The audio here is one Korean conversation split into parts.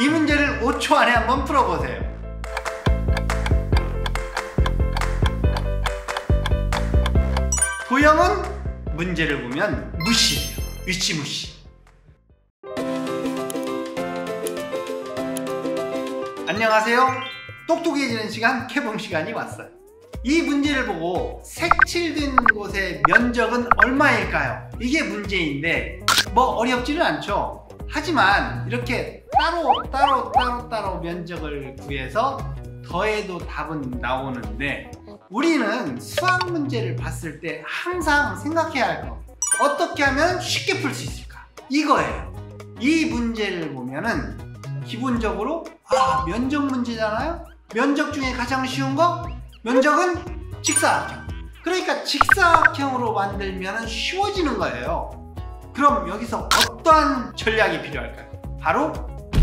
이 문제를 5초 안에 한번 풀어보세요. 도형은 문제를 보면 무시예요. 위치 무시. 안녕하세요. 똑똑해지는 시간 캐봄 시간이 왔어요. 이 문제를 보고 색칠된 곳의 면적은 얼마일까요? 이게 문제인데 뭐 어렵지는 않죠. 하지만 이렇게 따로 따로 따로 따로 면적을 구해서 더해도 답은 나오는데 우리는 수학 문제를 봤을 때 항상 생각해야 할 거. 어떻게 하면 쉽게 풀 수 있을까? 이거예요. 이 문제를 보면은 기본적으로 아 면적 문제잖아요. 면적 중에 가장 쉬운 거 면적은 직사각형. 그러니까 직사각형으로 만들면 쉬워지는 거예요. 그럼 여기서 어떠한 전략이 필요할까요? 바로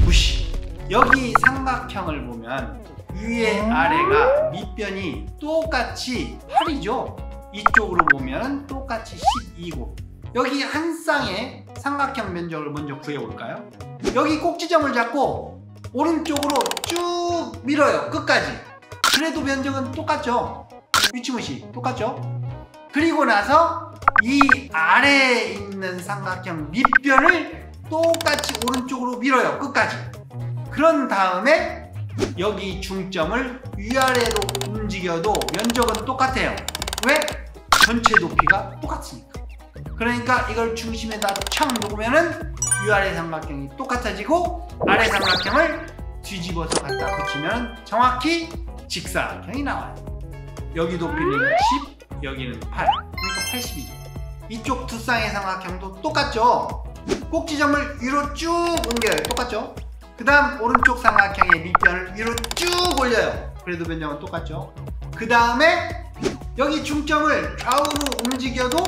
무시. 여기 삼각형을 보면 위에 아래가 밑변이 똑같이 8이죠. 이쪽으로 보면 똑같이 12고 여기 한 쌍의 삼각형 면적을 먼저 구해볼까요? 여기 꼭지점을 잡고 오른쪽으로 쭉 밀어요. 끝까지. 그래도 면적은 똑같죠. 위치무시 똑같죠. 그리고 나서 이 아래에 있는 삼각형 밑변을 똑같이 오른쪽으로 밀어요. 끝까지. 그런 다음에 여기 중점을 위아래로 움직여도 면적은 똑같아요. 왜? 전체 높이가 똑같으니까. 그러니까 이걸 중심에다 착 놓으면은 위아래 삼각형이 똑같아지고 아래 삼각형을 뒤집어서 갖다 붙이면 정확히 직사각형이 나와요. 여기 높이는 10, 여기는 8. 그러니까 82죠. 이쪽 두 쌍의 삼각형도 똑같죠? 꼭지점을 위로 쭉 옮겨요. 똑같죠? 그 다음 오른쪽 삼각형의 밑변을 위로 쭉 올려요. 그래도 면적은 똑같죠? 그 다음에 여기 중점을 좌우로 움직여도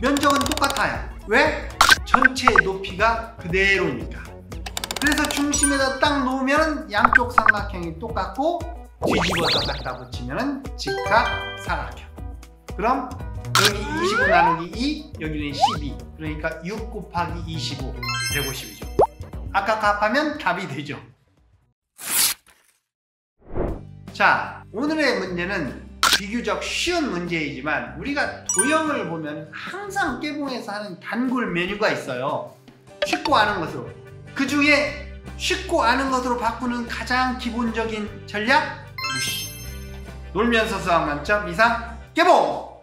면적은 똑같아요. 왜? 전체 높이가 그대로니까. 그래서 중심에다 딱 놓으면 양쪽 삼각형이 똑같고 뒤집어서 갖다 붙이면 직각 사각형. 그럼 여기 25 나누기 2, 여기는 12. 그러니까 6 곱하기 25, 150이죠. 아까 값하면 답이 되죠. 자, 오늘의 문제는 비교적 쉬운 문제이지만 우리가 도형을 보면 항상 깨봉에서 하는 단골 메뉴가 있어요. 쉽고 아는 것으로. 그 중에 쉽고 아는 것으로 바꾸는 가장 기본적인 전략 무시. 놀면서 수학 만점 이상 깨봉!